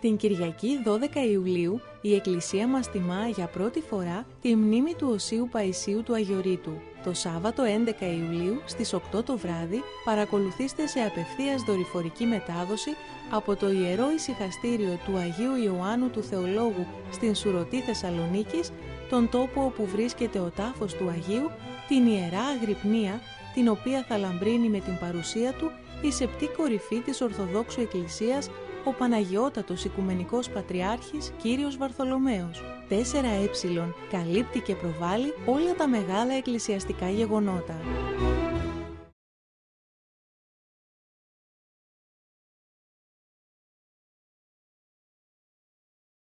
Την Κυριακή 12 Ιουλίου η Εκκλησία μας τιμά για πρώτη φορά τη μνήμη του Οσίου Παϊσίου του Αγιορείτου. Το Σάββατο 11 Ιουλίου στις 8 το βράδυ παρακολουθήστε σε απευθείας δορυφορική μετάδοση από το Ιερό Ησυχαστήριο του Αγίου Ιωάννου του Θεολόγου στην Σουρωτή Θεσσαλονίκης, τον τόπο όπου βρίσκεται ο τάφος του Αγίου, την Ιερά Αγρυπνία, την οποία θα λαμπρύνει με την παρουσία του η σεπτή κορυφή της Ορθοδόξου Εκκλησίας ο Παναγιώτατος Οικουμενικός Πατριάρχης Κύριος Βαρθολομαίος. 4Ε καλύπτει και προβάλλει όλα τα μεγάλα εκκλησιαστικά γεγονότα.